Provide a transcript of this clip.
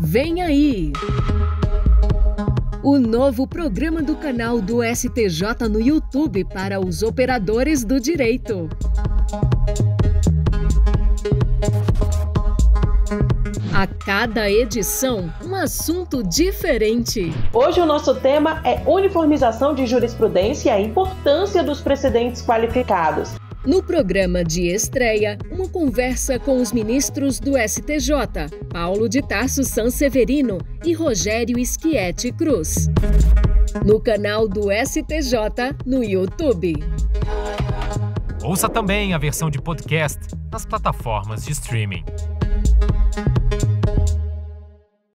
Vem aí! O novo programa do canal do STJ no YouTube para os operadores do direito. A cada edição, um assunto diferente. Hoje o nosso tema é uniformização de jurisprudência e a importância dos precedentes qualificados. No programa de estreia, uma conversa com os ministros do STJ, Paulo de Tarso Sanseverino e Rogério Schietti Cruz. No canal do STJ no YouTube. Ouça também a versão de podcast nas plataformas de streaming.